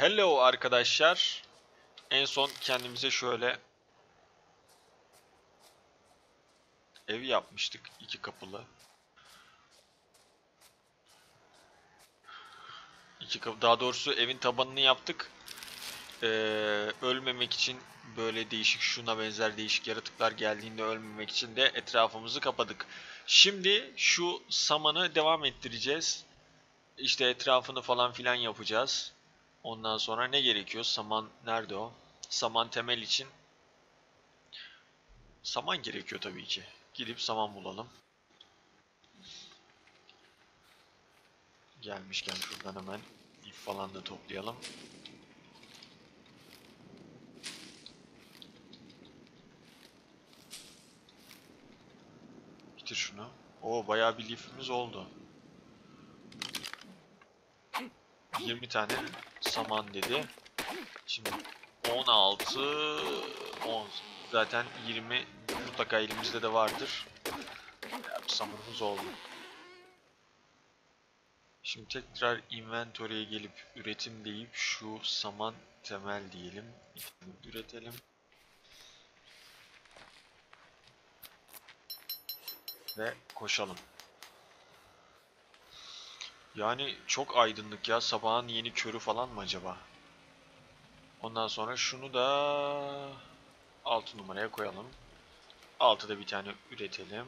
Hello arkadaşlar. En son kendimize şöyle ev yapmıştık iki kapılı. İki kapı daha doğrusu evin tabanını yaptık. Ee, ölmemek için böyle değişik şuna benzer değişik yaratıklar geldiğinde ölmemek için de etrafımızı kapadık. Şimdi şu samanı devam ettireceğiz. İşte etrafını falan filan yapacağız. Ondan sonra ne gerekiyor? Saman nerede o? Saman temel için. Saman gerekiyor tabii ki. Gidip saman bulalım. Gelmişken şuradan hemen ip falan da toplayalım. Bitir şunu. Oo bayağı bir lifimiz oldu. 20 tane saman dedi. Şimdi 16 10 zaten 20 mutlaka elimizde de vardır. Samanımız oldu. Şimdi tekrar inventory'e gelip üretim deyip şu saman temel diyelim. Üretelim. Ve koşalım. Yani çok aydınlık ya. Sabahın yeni körü falan mı acaba? Ondan sonra şunu da 6 numaraya koyalım. 6'da bir tane üretelim.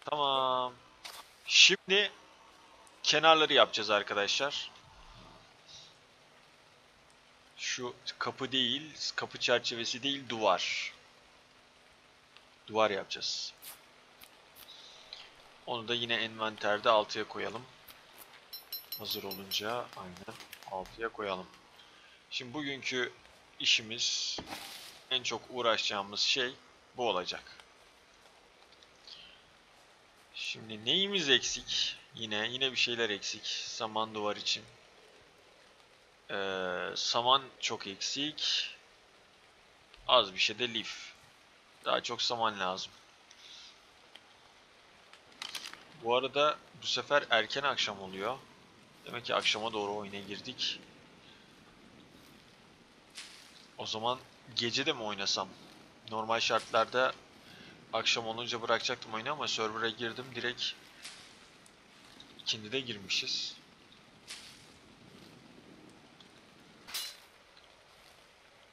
Tamam. Şimdi kenarları yapacağız arkadaşlar. Şu kapı değil, kapı çerçevesi değil, duvar. Duvar yapacağız. Onu da yine envanterde 6'ya koyalım. Hazır olunca aynen 6'ya koyalım. Şimdi bugünkü işimiz en çok uğraşacağımız şey bu olacak. Şimdi neyimiz eksik? Yine yine bir şeyler eksik. Saman duvar için. Ee, saman çok eksik. Az bir şey de lif. Daha çok saman lazım. Bu arada bu sefer erken akşam oluyor. Demek ki akşama doğru oyuna girdik. O zaman gece de mi oynasam? Normal şartlarda akşam olunca bırakacaktım oyunu ama server'a girdim direkt ikindi de girmişiz.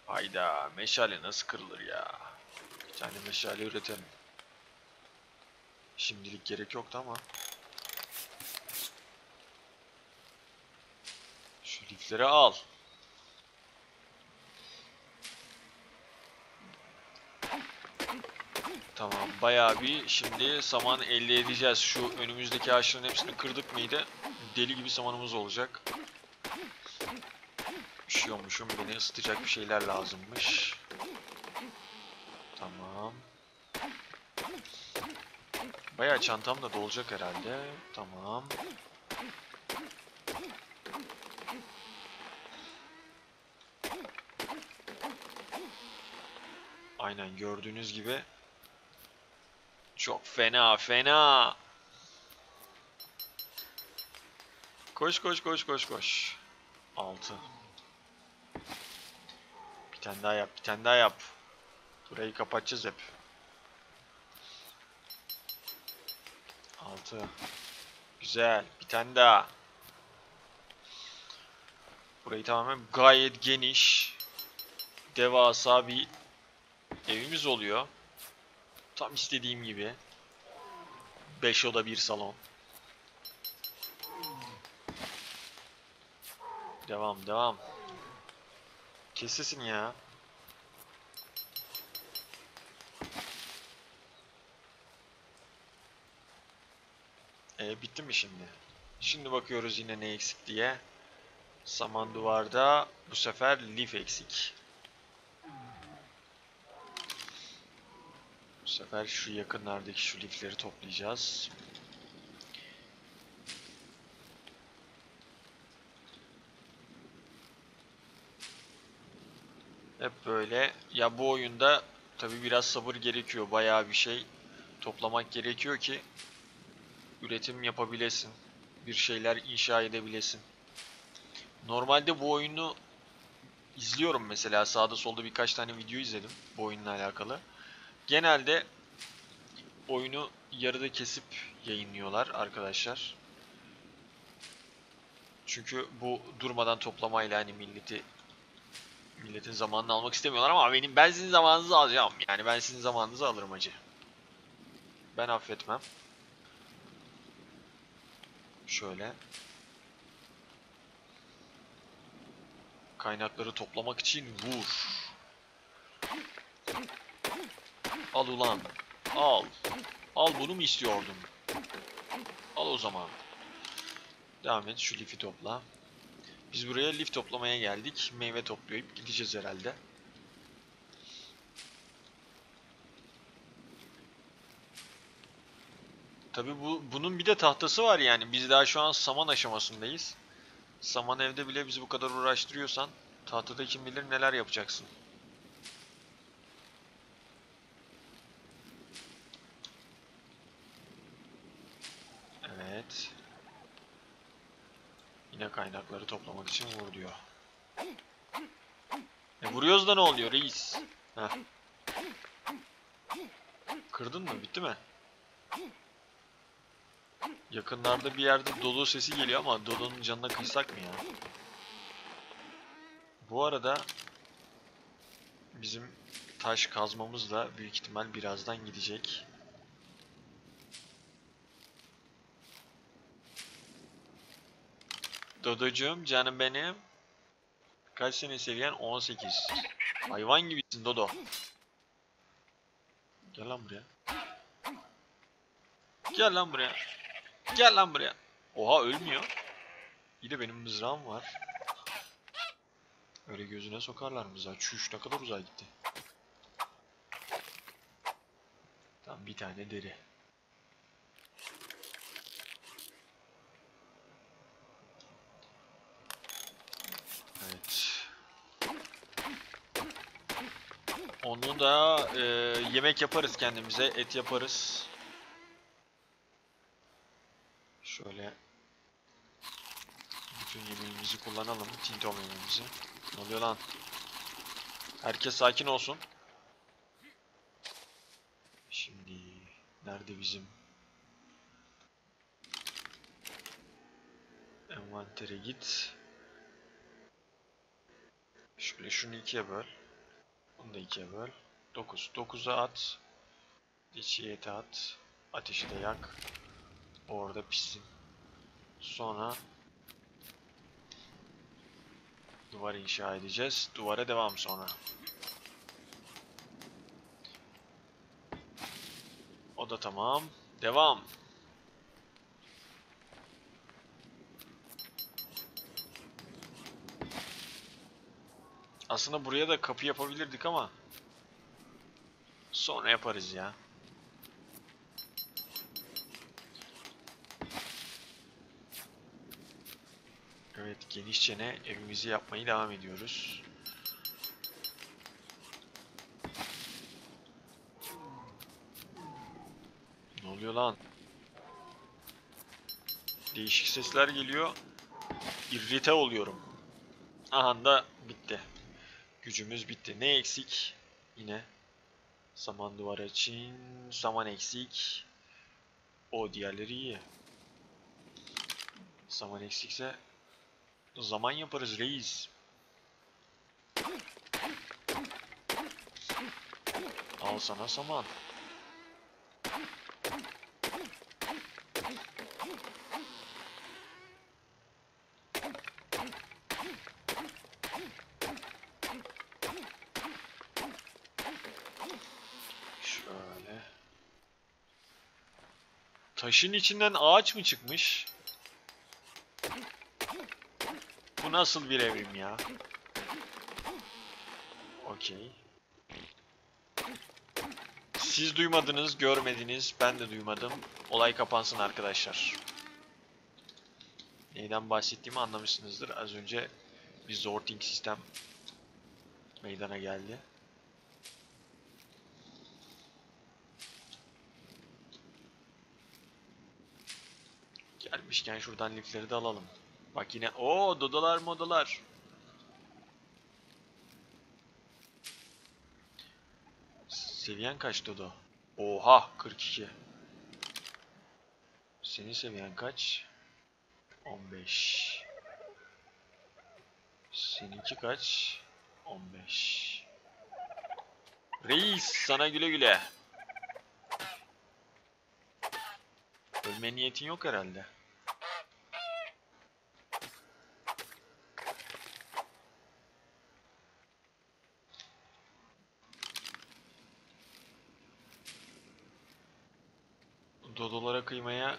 Hayda meşale nasıl kırılır ya? Bir tane meşale üretelim. Şimdilik gerek yoktu ama. Şu lifleri al. Tamam bayağı bir şimdi saman elde edeceğiz. Şu önümüzdeki ağaçların hepsini kırdık mıydı? Deli gibi samanımız olacak. Üşüyormuşum. Beni ısıtacak bir şeyler lazımmış. Tamam. Bayağı çantam da dolacak herhalde. Tamam. Aynen gördüğünüz gibi çok fena fena. Koş koş koş koş koş. 6. Bir tane daha yap, bir tane daha yap. Burayı kapatacağız hep. 6. Güzel. Bir tane daha. Burayı tamamen gayet geniş, devasa bir evimiz oluyor. Tam istediğim gibi. 5 oda bir salon. Devam devam. Kes sesini ya. E, bitti mi şimdi? Şimdi bakıyoruz yine ne eksik diye. Saman duvarda bu sefer lif eksik. Bu sefer şu yakınlardaki şu lifleri toplayacağız. Hep böyle. Ya bu oyunda tabi biraz sabır gerekiyor. Bayağı bir şey toplamak gerekiyor ki üretim yapabilesin. Bir şeyler inşa edebilesin. Normalde bu oyunu izliyorum mesela sağda solda birkaç tane video izledim bu oyunla alakalı. Genelde oyunu yarıda kesip yayınlıyorlar arkadaşlar. Çünkü bu durmadan toplamayla hani milleti milletin zamanını almak istemiyorlar ama benim ben sizin zamanınızı alacağım. Yani ben sizin zamanınızı alırım acı. Ben affetmem. Şöyle. Kaynakları toplamak için vur. Al ulan. Al. Al bunu mu istiyordun? Al o zaman. Devam et şu lifi topla. Biz buraya lif toplamaya geldik. Meyve toplayıp gideceğiz herhalde. Tabi bu bunun bir de tahtası var yani. Biz daha şu an saman aşamasındayız. Saman evde bile bizi bu kadar uğraştırıyorsan tahtada kim bilir neler yapacaksın. Evet. Yine kaynakları toplamak için vur diyor. E vuruyoruz da ne oluyor reis? Heh. Kırdın mı? Bitti mi? Yakınlarda bir yerde Dodo sesi geliyor ama Dodo'nun canına kıysak mı ya? Bu arada bizim taş kazmamız da büyük ihtimal birazdan gidecek. Dodocuğum canım benim. Kaç sene seviyen? 18. Hayvan gibisin Dodo. Gel lan buraya. Gel lan buraya. Gel lan buraya. Oha ölmüyor. İyi de benim mızrağım var. Öyle gözüne sokarlar mızrağı. Çüş ne kadar uzağa gitti. Tam bir tane deri. Evet. Onu da e, yemek yaparız kendimize. Et yaparız. Şöyle bütün yemeğimizi kullanalım. Tinto yemeğimizi. Ne oluyor lan? Herkes sakin olsun. Şimdi nerede bizim envantere git. Şöyle şunu ikiye böl. Bunu da ikiye böl. 9. 9'a at. İçi eti at. Ateşi de yak. Orada pişsin. Sonra duvar inşa edeceğiz. Duvara devam sonra. O da tamam. Devam. Aslında buraya da kapı yapabilirdik ama sonra yaparız ya. Evet genişçene evimizi yapmayı devam ediyoruz. Ne oluyor lan? Değişik sesler geliyor. İrrite oluyorum. Aha da bitti. Gücümüz bitti. Ne eksik? Yine saman duvarı için saman eksik. O diğerleri iyi. Saman eksikse zaman yaparız reis. Al sana saman. Şöyle. Taşın içinden ağaç mı çıkmış? Bu nasıl bir evrim ya? Okey. Siz duymadınız, görmediniz, ben de duymadım. Olay kapansın arkadaşlar. Neyden bahsettiğimi anlamışsınızdır. Az önce bir sorting sistem meydana geldi. Gelmişken şuradan lifleri de alalım. Bak yine o dodalar modalar. Seviyen kaç Dodo? Oha 42. Senin seviyen kaç? 15. Seninki kaç? 15. Reis sana güle güle. Ölme niyetin yok herhalde.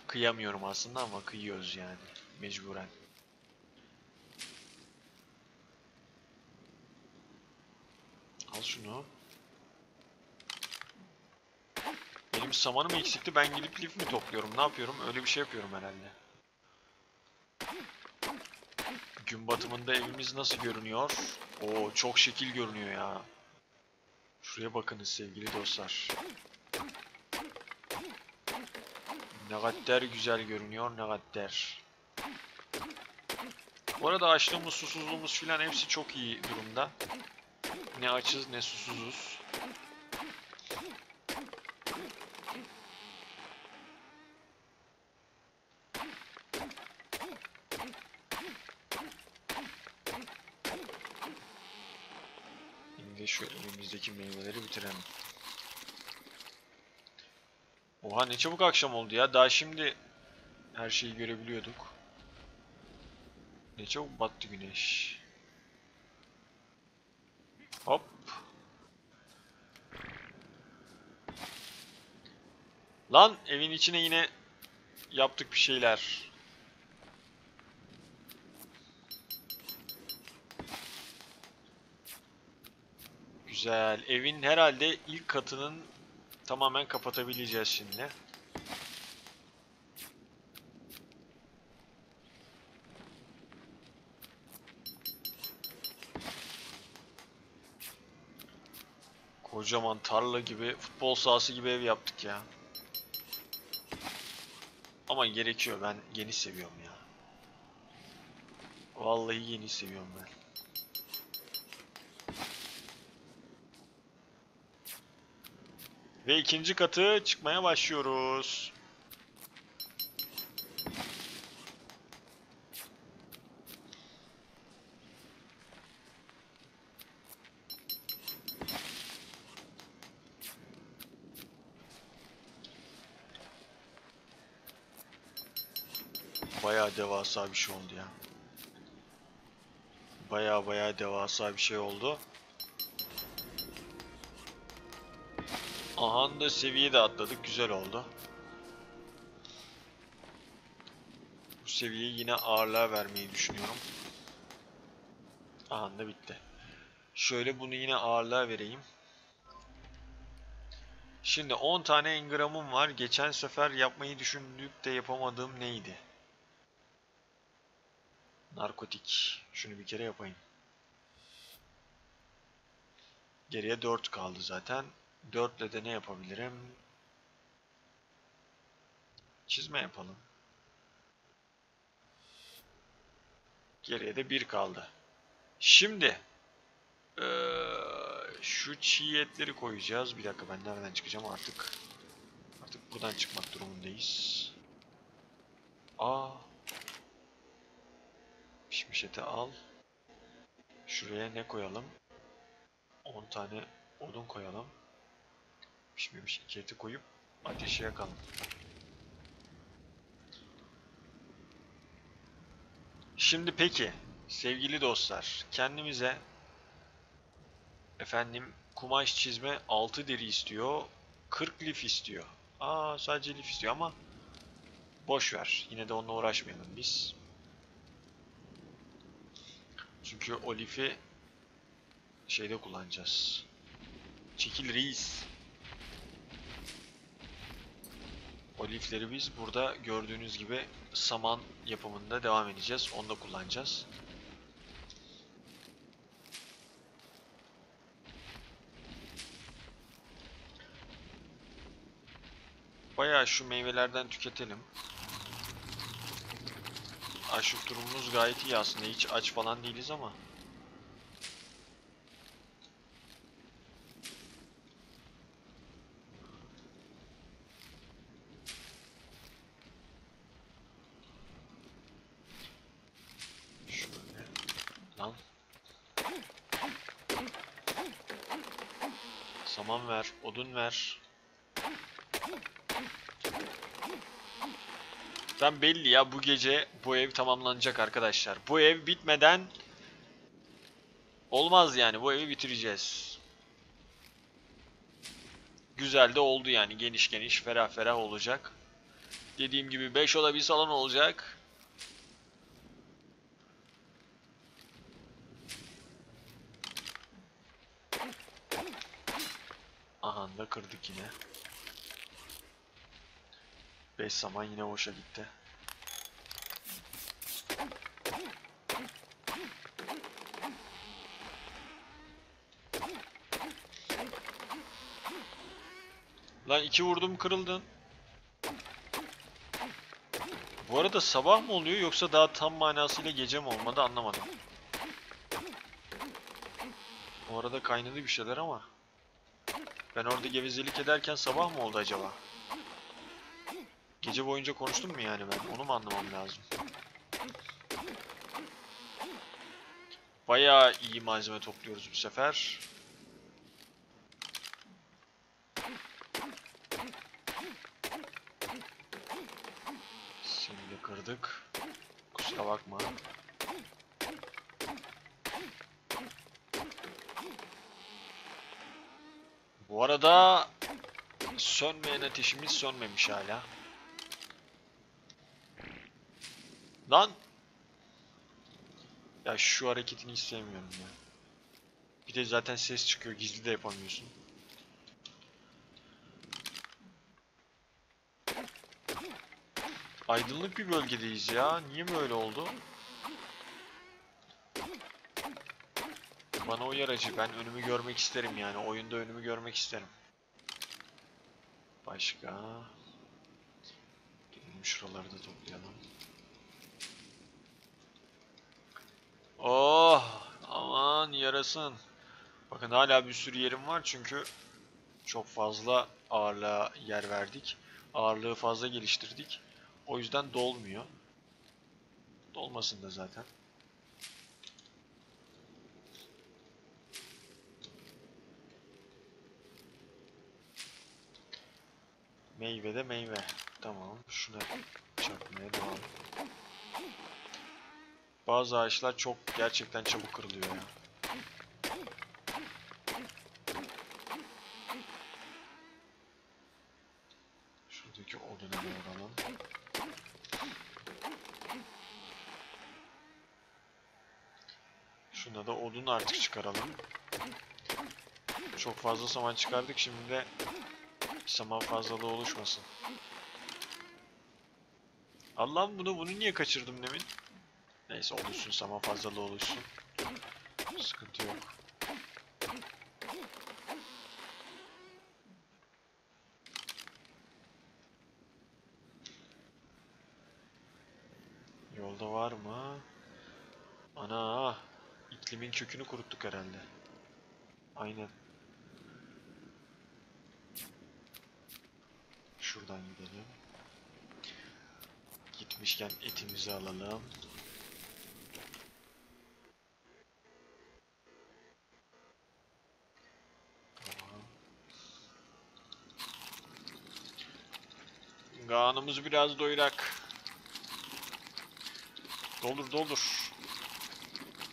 Kıyamıyorum aslında ama kıyıyoruz yani mecburen. Al şunu. Benim samanım eksikti. Ben gidip lif mi topluyorum? Ne yapıyorum? Öyle bir şey yapıyorum herhalde. Gün batımında evimiz nasıl görünüyor? Oo çok şekil görünüyor ya. Şuraya bakınız sevgili dostlar. Ne kadar güzel görünüyor, ne kadar. Bu arada açlığımız, susuzluğumuz filan hepsi çok iyi durumda. Ne açız ne susuzuz. Şimdi şu elimizdeki meyveleri bitirelim. Oha ne çabuk akşam oldu ya. Daha şimdi her şeyi görebiliyorduk. Ne çabuk battı güneş. Hop. Lan evin içine yine yaptık bir şeyler. Güzel. Evin herhalde ilk katının tamamen kapatabileceğiz şimdi. Kocaman tarla gibi, futbol sahası gibi ev yaptık ya. Ama gerekiyor. Ben geniş seviyorum ya. Vallahi geniş seviyorum ben. Ve ikinci katı çıkmaya başlıyoruz. Bayağı devasa bir şey oldu ya. Bayağı bayağı devasa bir şey oldu. Aha da seviye de atladık. Güzel oldu. Bu seviyeyi yine ağırlığa vermeyi düşünüyorum. Aha da bitti. Şöyle bunu yine ağırlığa vereyim. Şimdi 10 tane engramım var. Geçen sefer yapmayı düşündük de yapamadığım neydi? Narkotik. Şunu bir kere yapayım. Geriye 4 kaldı zaten. 4 ile de ne yapabilirim? Çizme yapalım. Geriye de 1 kaldı. Şimdi ee, şu çiğ etleri koyacağız. Bir dakika ben nereden çıkacağım artık? Artık buradan çıkmak durumundayız. Aa. Pişmiş eti al. Şuraya ne koyalım? 10 tane odun koyalım. Pişmemiş iki eti koyup ateşe yakalım. Şimdi peki sevgili dostlar kendimize efendim kumaş çizme 6 deri istiyor 40 lif istiyor. Aa sadece lif istiyor ama boş ver. Yine de onunla uğraşmayalım biz. Çünkü o lifi şeyde kullanacağız. Çekil reis. O lifleri biz burada gördüğünüz gibi saman yapımında devam edeceğiz. Onu da kullanacağız. Bayağı şu meyvelerden tüketelim. Açlık durumumuz gayet iyi aslında. Hiç aç falan değiliz ama. Şöyle. Lan. Saman ver, odun ver. Ben belli ya bu gece bu ev tamamlanacak arkadaşlar. Bu ev bitmeden olmaz yani. Bu evi bitireceğiz. Güzel de oldu yani. Geniş geniş, ferah ferah olacak. Dediğim gibi 5 oda bir salon olacak. Aha da kırdık yine. 5 saman yine boşa gitti. Lan iki vurdum kırıldın. Bu arada sabah mı oluyor yoksa daha tam manasıyla gece mi olmadı anlamadım. Bu arada kaynadı bir şeyler ama. Ben orada gevezelik ederken sabah mı oldu acaba? Gece boyunca konuştum mu yani ben? Onu mu anlamam lazım? Bayağı iyi malzeme topluyoruz bu sefer. De kırdık. Kusura bakma. Bu arada sönmeyen ateşimiz sönmemiş hala. Lan! Ya şu hareketini hiç sevmiyorum ya. Bir de zaten ses çıkıyor, gizli de yapamıyorsun. Aydınlık bir bölgedeyiz ya. Niye böyle oldu? Bana uyar acı. Ben önümü görmek isterim yani. Oyunda önümü görmek isterim. Başka? Gidelim şuraları da toplayalım. Oh! Aman yarasın. Bakın hala bir sürü yerim var çünkü çok fazla ağırlığa yer verdik. Ağırlığı fazla geliştirdik. O yüzden dolmuyor. Dolmasın da zaten. Meyve de meyve. Tamam. Şuna çakmaya devam. Bazı ağaçlar çok gerçekten çabuk kırılıyor ya. Şuradaki odunu doğralım. Şuna da odun artık çıkaralım. Çok fazla saman çıkardık şimdi de saman fazlalığı oluşmasın. Allah'ım bunu bunu niye kaçırdım demin? Neyse oluşsun saman fazlalığı oluşsun. Sıkıntı yok. Yolda var mı? Ana, iklimin kökünü kuruttuk herhalde. Aynen. Şuradan gidelim. Gitmişken etimizi alalım. Tamam. Karnımızı biraz doyurak. Doldur doldur.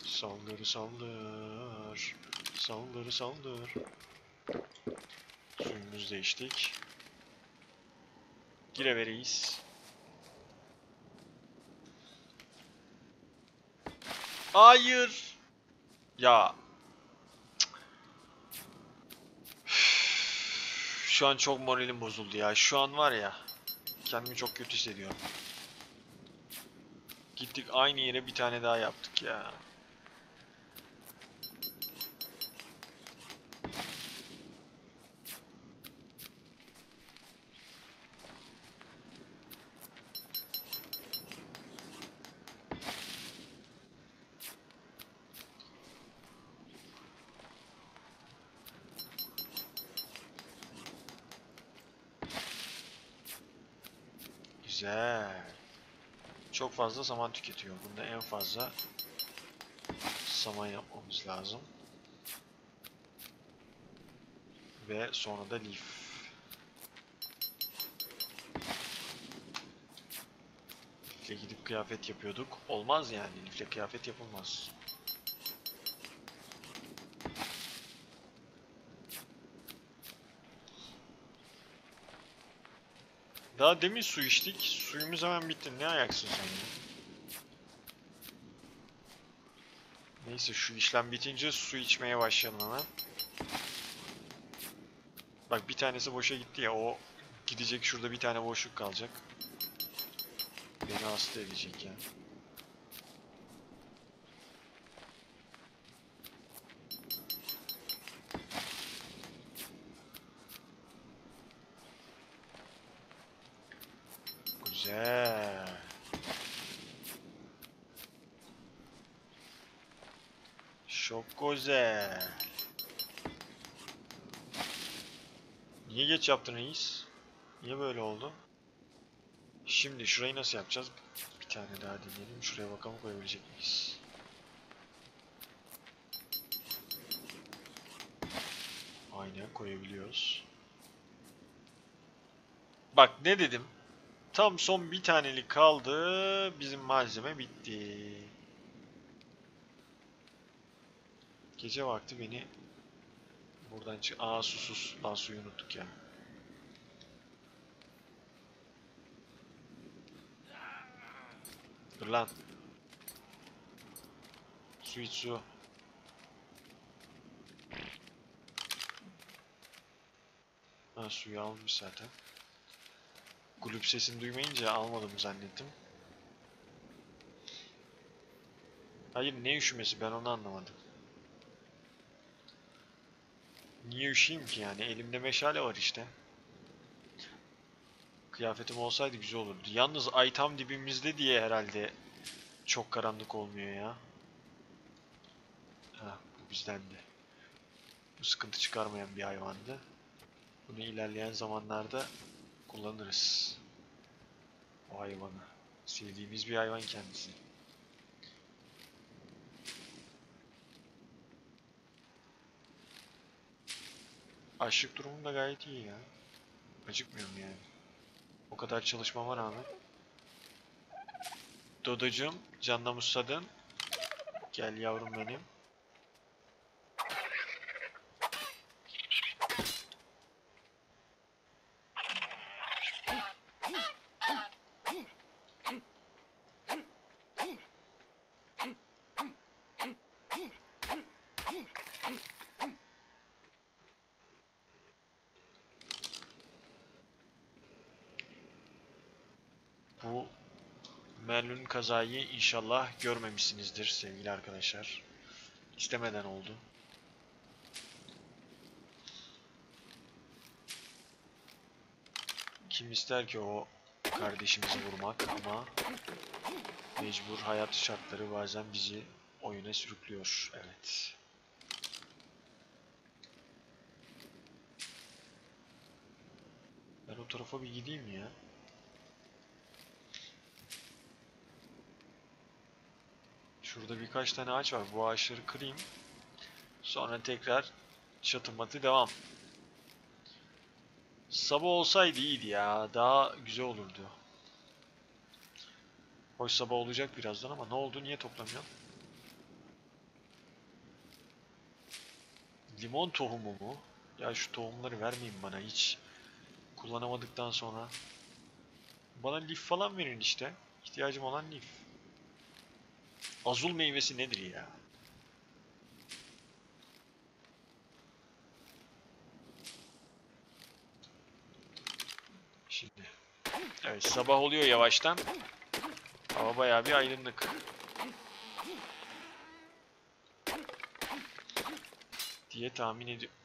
Saldır saldır. Saldır saldır. Suyumuzu da içtik. Girevereyiz. Hayır. Ya. Şu an çok moralim bozuldu ya. Şu an var ya. Kendimi çok kötü hissediyorum. Gittik aynı yere bir tane daha yaptık ya. Güzel. Çok fazla saman tüketiyor. Bunda en fazla saman yapmamız lazım. Ve sonra da leaf. Lifle gidip kıyafet yapıyorduk. Olmaz yani. Lifle kıyafet yapılmaz. Daha demin su içtik. Suyumuz hemen bitti. Ne ayaksın sen ya? Neyse şu işlem bitince su içmeye başlayalım hemen. Bak bir tanesi boşa gitti ya o gidecek şurada bir tane boşluk kalacak. Beni hasta edecek ya. Güzel. Çok güzel. Niye geç yaptın reis? Niye böyle oldu? Şimdi şurayı nasıl yapacağız? Bir tane daha deneyelim. Şuraya bakalım koyabilecek miyiz? Aynen koyabiliyoruz. Bak ne dedim? Tam son bir tanelik kaldı. Bizim malzeme bitti. Gece vakti beni buradan çık... Aa susuz. Lan suyu unuttuk ya. Dur lan. Su iç su. Ha suyu almış zaten. Kulüp sesini duymayınca almadım zannettim. Hayır ne üşümesi ben onu anlamadım. Niye üşüyeyim ki yani? Elimde meşale var işte. Kıyafetim olsaydı güzel olurdu. Yalnız ay tam dibimizde diye herhalde çok karanlık olmuyor ya. Ha, bu bizdendi. Bu sıkıntı çıkarmayan bir hayvandı. Bunu ilerleyen zamanlarda kullanırız. O hayvanı. Sevdiğimiz bir hayvan kendisi. Açlık durumum da gayet iyi ya. Acıkmıyorum yani. O kadar çalışmama rağmen. Dodocuğum, canla musadın. Gel yavrum benim. Bu Merlün kazayı inşallah görmemişsinizdir sevgili arkadaşlar. İstemeden oldu. Kim ister ki o kardeşimizi vurmak ama mecbur hayat şartları bazen bizi oyuna sürüklüyor. Evet. Ben o tarafa bir gideyim ya. Şurada birkaç tane ağaç var. Bu ağaçları kırayım. Sonra tekrar çatı matı devam. Sabah olsaydı iyiydi ya. Daha güzel olurdu. Hoş sabah olacak birazdan ama ne oldu? Niye toplamıyorum? Limon tohumu mu? Ya şu tohumları vermeyin bana hiç. Kullanamadıktan sonra. Bana lif falan verin işte. İhtiyacım olan lif. Azul meyvesi nedir ya? Şimdi. Evet sabah oluyor yavaştan. Hava bayağı bir aydınlık. Diye tahmin ediyorum.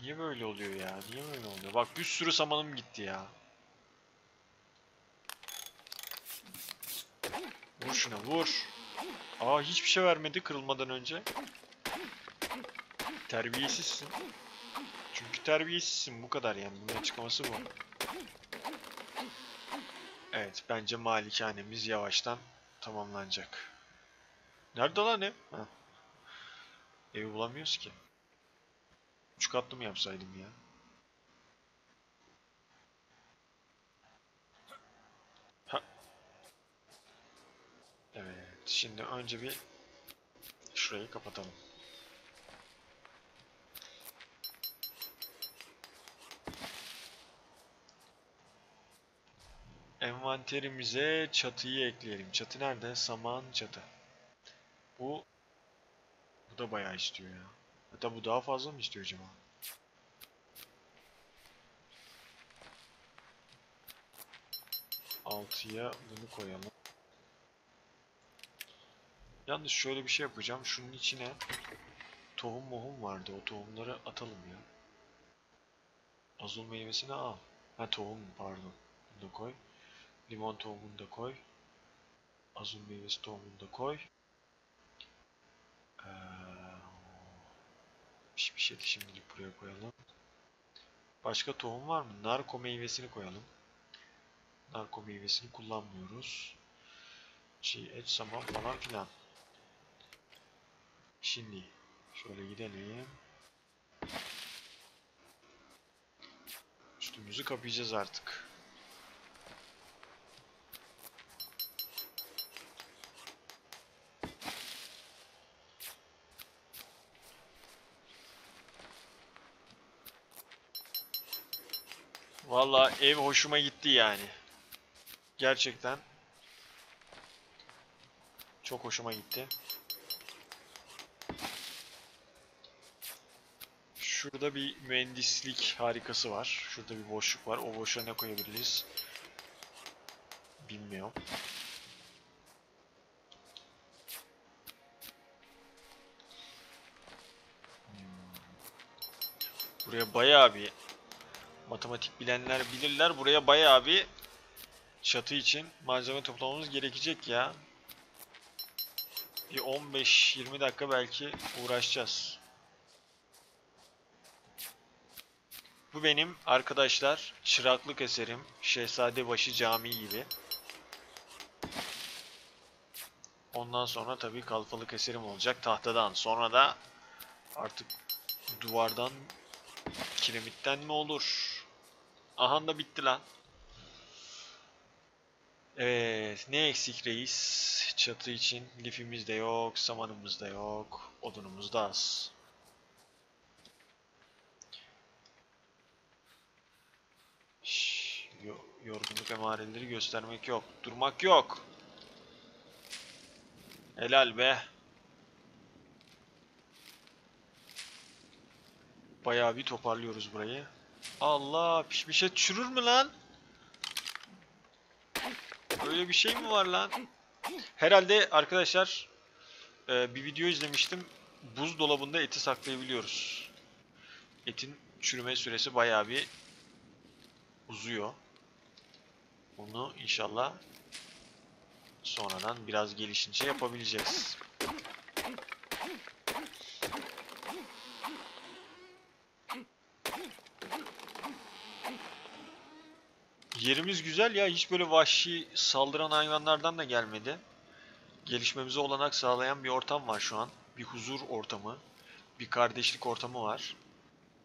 Niye böyle oluyor ya? Niye böyle oluyor? Bak bir sürü samanım gitti ya. Vur şuna vur. Aa hiçbir şey vermedi kırılmadan önce. Terbiyesizsin. Çünkü terbiyesizsin bu kadar yani. Bunun açıklaması bu. Evet bence malikanemiz yavaştan tamamlanacak. Nerede lan ev? Ha. Evi bulamıyoruz ki. Üç katlı mı yapsaydım ya? Ha. Evet. Şimdi önce bir şurayı kapatalım. Envanterimize çatıyı ekleyelim. Çatı nerede? Saman çatı. Bu bu da bayağı istiyor ya. Hatta bu daha fazla mı istiyor acaba? Altıya bunu koyalım. Yalnız şöyle bir şey yapacağım. Şunun içine tohum mohum vardı. O tohumları atalım ya. Azul meyvesini al. Ha tohum pardon. Bunu da koy. Limon tohumunu da koy. Azul meyvesi tohumunu da koy. Ee, pişmiş eti şimdilik buraya koyalım. Başka tohum var mı? Narko meyvesini koyalım. Narko meyvesini kullanmıyoruz. Çiğ et, saman falan filan. Şimdi şöyle gidelim. Üstümüzü kapayacağız artık. Valla ev hoşuma gitti yani. Gerçekten çok hoşuma gitti. Şurada bir mühendislik harikası var. Şurada bir boşluk var. O boşluğa ne koyabiliriz? Bilmiyorum. Hmm. Buraya bayağı bir matematik bilenler bilirler. Buraya bayağı bir çatı için malzeme toplamamız gerekecek ya. Bir 15-20 dakika belki uğraşacağız. Bu benim arkadaşlar çıraklık eserim Şehzadebaşı Camii gibi. Ondan sonra tabii kalfalık eserim olacak tahtadan. Sonra da artık duvardan kiremitten mi olur? Aha da bitti lan. Evet, ne eksik reis? Çatı için lifimiz de yok, samanımız da yok, odunumuz da az. Yorgunluk emareleri göstermek yok, durmak yok. Helal be. Bayağı bir toparlıyoruz burayı. Allah pişmiş et çürür mü lan? Öyle bir şey mi var lan? Herhalde arkadaşlar e, bir video izlemiştim. Buzdolabında eti saklayabiliyoruz. Etin çürüme süresi bayağı bir uzuyor. Bunu inşallah sonradan biraz gelişince yapabileceğiz. Yerimiz güzel ya. Hiç böyle vahşi saldıran hayvanlardan da gelmedi. Gelişmemize olanak sağlayan bir ortam var şu an. Bir huzur ortamı. Bir kardeşlik ortamı var.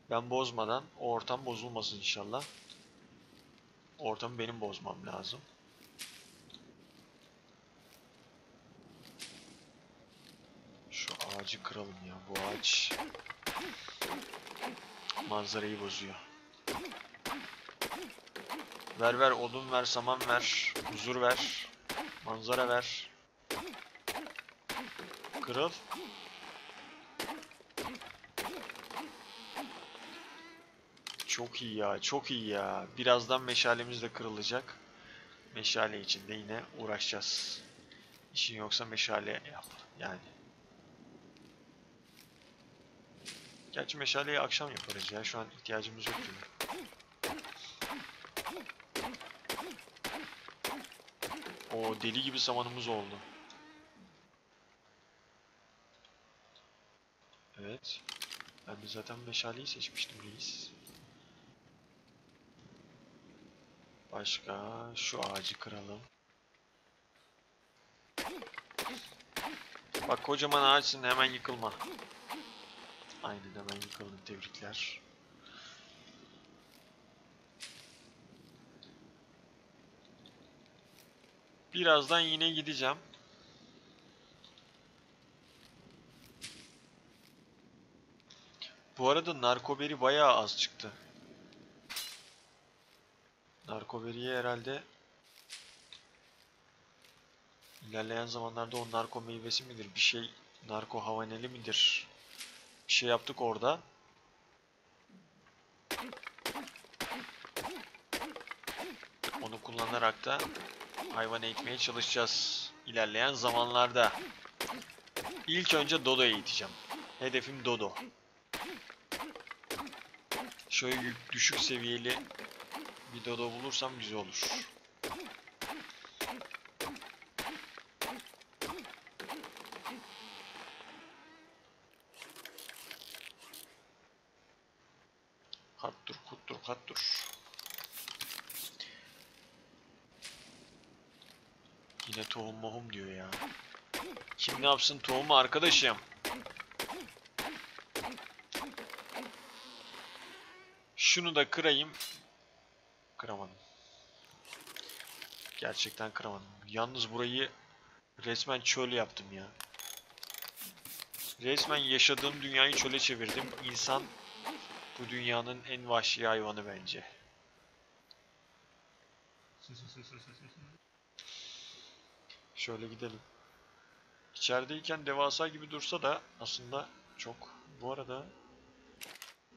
Ben bozmadan o ortam bozulmasın inşallah. Ortamı benim bozmam lazım. Şu ağacı kıralım ya. Bu ağaç manzarayı bozuyor. Ver ver odun ver saman ver huzur ver manzara ver Kırıl Çok iyi ya çok iyi ya birazdan meşalemiz de kırılacak Meşale için de yine uğraşacağız İşin yoksa meşale yap yani Gerçi meşaleyi akşam yaparız ya şu an ihtiyacımız yok gibi O deli gibi samanımız oldu. Evet. Ben de zaten meşaleyi seçmiştim reis. Başka şu ağacı kıralım. Bak kocaman ağaçsın hemen yıkılma. Aynen hemen yıkıldın tebrikler. Birazdan yine gideceğim. Bu arada narkoberi bayağı az çıktı. Narkoberiye herhalde ilerleyen zamanlarda o narko meyvesi midir? Bir şey narko havaneli midir? Bir şey yaptık orada. Onu kullanarak da hayvan eğitmeye çalışacağız ilerleyen zamanlarda. İlk önce Dodo'yu eğiteceğim. Hedefim Dodo. Şöyle düşük seviyeli bir Dodo bulursam güzel olur. Kat dur, kut dur, kat dur. Yine tohum mohum diyor ya. Kim ne yapsın tohumu arkadaşım? Şunu da kırayım. Kıramadım. Gerçekten kıramadım. Yalnız burayı resmen çöl yaptım ya. Resmen yaşadığım dünyayı çöle çevirdim. İnsan bu dünyanın en vahşi hayvanı bence. Şöyle gidelim. İçerideyken devasa gibi dursa da aslında çok. Bu arada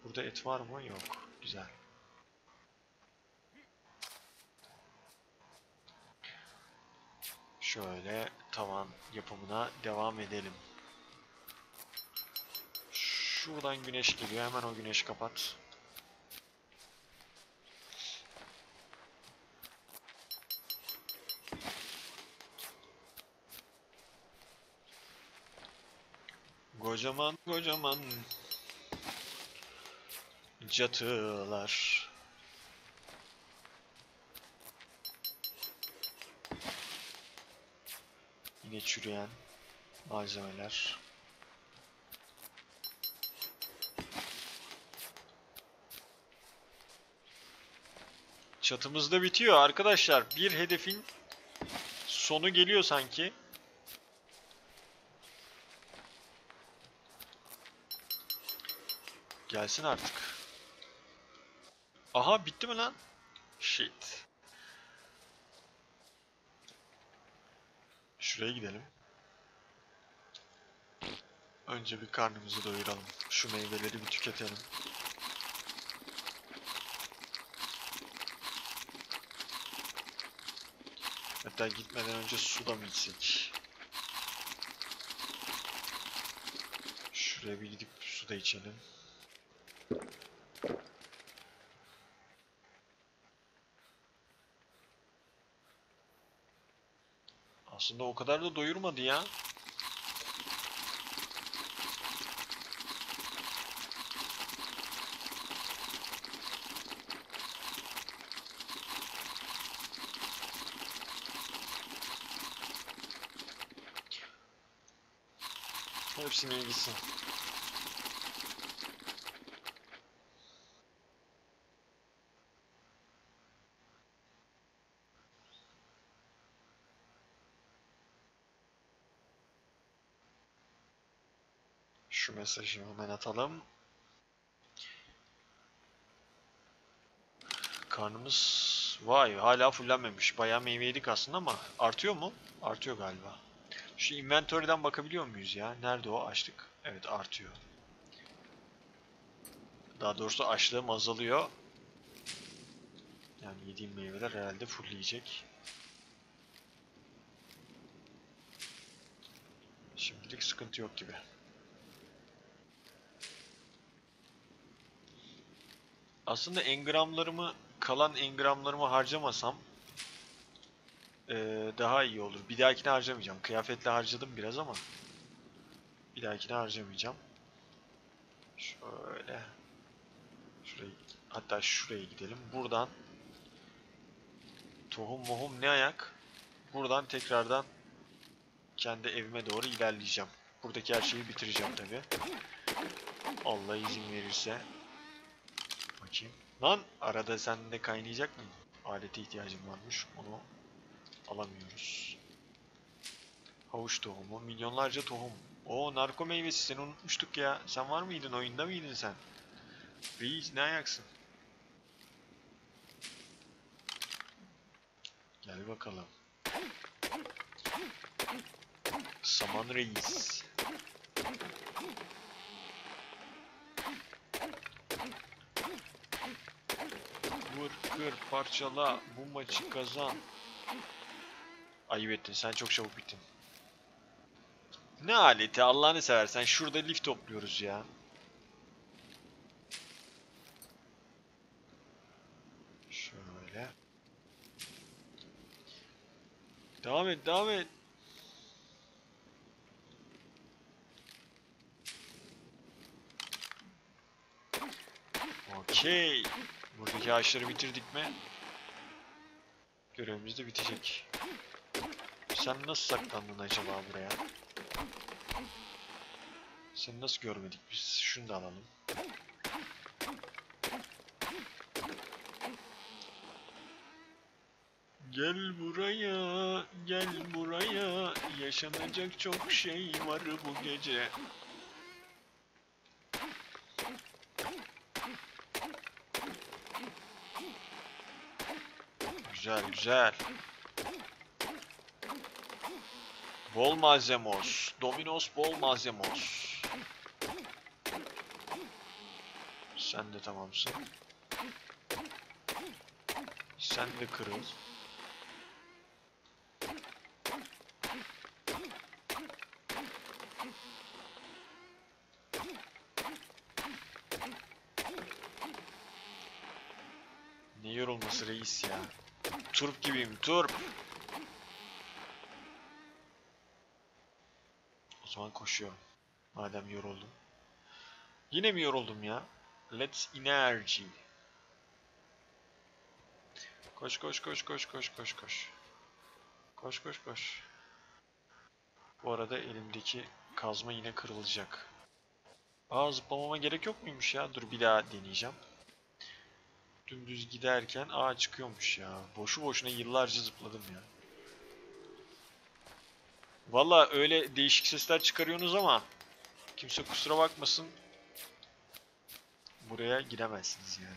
burada et var mı? Yok. Güzel. Şöyle tavan yapımına devam edelim. Şuradan güneş geliyor. Hemen o güneşi kapat. Kocaman kocaman catılar. Yine çürüyen malzemeler. Çatımız da bitiyor arkadaşlar. Bir hedefin sonu geliyor sanki. Gelsin artık. Aha bitti mi lan? Shit. Şuraya gidelim. Önce bir karnımızı doyuralım. Şu meyveleri bir tüketelim. Hatta gitmeden önce su da mı içsek? Şuraya bir gidip su da içelim. Aslında o kadar da doyurmadı ya. Hepsine ilgisi. Şu mesajı hemen atalım. Karnımız vay hala fullenmemiş. Bayağı meyve yedik aslında ama artıyor mu? Artıyor galiba. Şu inventory'den bakabiliyor muyuz ya? Nerede o açlık? Evet artıyor. Daha doğrusu açlığım azalıyor. Yani yediğim meyveler herhalde fullleyecek. Şimdilik sıkıntı yok gibi. Aslında engramlarımı, kalan engramlarımı harcamasam eee, daha iyi olur. Bir dahakine harcamayacağım. Kıyafetle harcadım biraz ama bir dahakine harcamayacağım. Şöyle. Şurayı, hatta şuraya gidelim. Buradan Tohum mohum ne ayak? Buradan tekrardan kendi evime doğru ilerleyeceğim. Buradaki her şeyi bitireceğim tabi. Allah izin verirse. Bakayım. Lan arada sende kaynayacak mı? Alete ihtiyacım varmış. Onu alamıyoruz. Havuç tohumu. Milyonlarca tohum. O narko meyvesi seni unutmuştuk ya. Sen var mıydın? Oyunda mıydın sen? Reis ne ayaksın? Gel bakalım. Saman Reis. Vur, kır, parçala, bu maçı kazan. Ayıp ettin, sen çok çabuk bittin. Ne aleti Allah'ını seversen şurada lif topluyoruz ya. Şöyle. Devam et, devam et. Okey. Buradaki ağaçları bitirdik mi? Görevimiz de bitecek. Sen nasıl saklandın acaba buraya? Seni nasıl görmedik biz? Şunu da alalım. Gel buraya, gel buraya. Yaşanacak çok şey var bu gece. Güzel, güzel. Bol malzemos. Dominos bol malzemos. Sen de tamamsın. Sen de kırıl. Ne yorulması reis ya. Turp gibiyim turp. O zaman koşuyorum. Madem yoruldum. Yine mi yoruldum ya? Let's energy. Koş koş koş koş koş koş koş. Koş koş koş. Bu arada elimdeki kazma yine kırılacak. Aa zıplamama gerek yok muymuş ya? Dur bir daha deneyeceğim. Dümdüz giderken aa çıkıyormuş ya. Boşu boşuna yıllarca zıpladım ya. Valla öyle değişik sesler çıkarıyorsunuz ama kimse kusura bakmasın. Buraya giremezsiniz yani.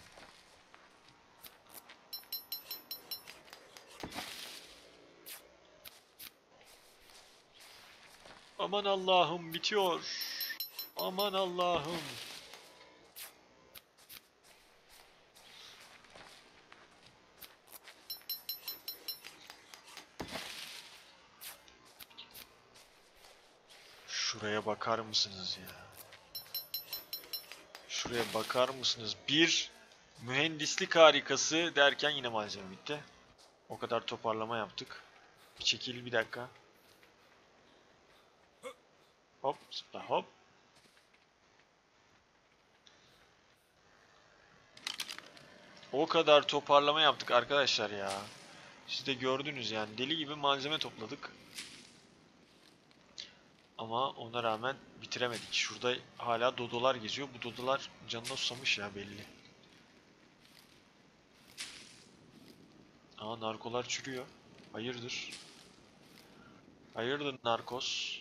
Aman Allah'ım bitiyor. Aman Allah'ım. Şuraya bakar mısınız ya? Şuraya bakar mısınız? Bir mühendislik harikası derken yine malzeme bitti. O kadar toparlama yaptık. Bir çekil bir dakika. Hop zıpla hop. O kadar toparlama yaptık arkadaşlar ya. Siz de gördünüz yani deli gibi malzeme topladık. Ama ona rağmen bitiremedik. Şurada hala dodolar geziyor. Bu dodolar canına susamış ya belli. Aa narkolar çürüyor. Hayırdır? Hayırdır narkos?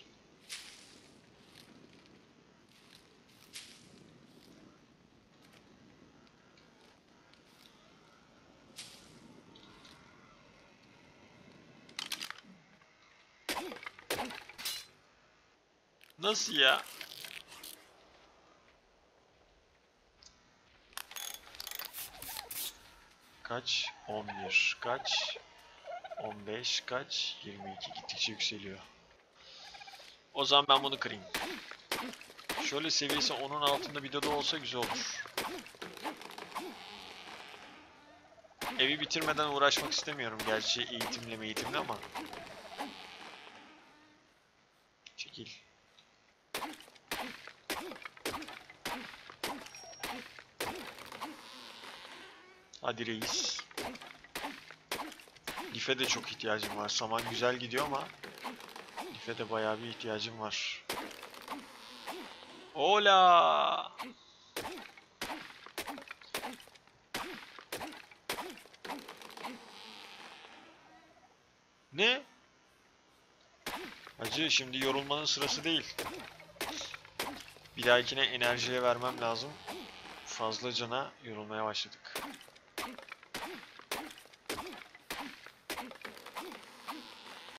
Nasıl ya? Kaç? 11. Kaç? 15. Kaç? 22. Gittikçe yükseliyor. O zaman ben bunu kırayım. Şöyle seviyesi onun altında dodo olsa güzel olur. Evi bitirmeden uğraşmak istemiyorum. Gerçi eğitimle eğitimle ama. Çekil. Hadi reis. Life de çok ihtiyacım var. Saman güzel gidiyor ama Life de bayağı bir ihtiyacım var. Ola! Ne? Hacı şimdi yorulmanın sırası değil. Bir dahakine enerjiye vermem lazım. Fazla cana yorulmaya başladık.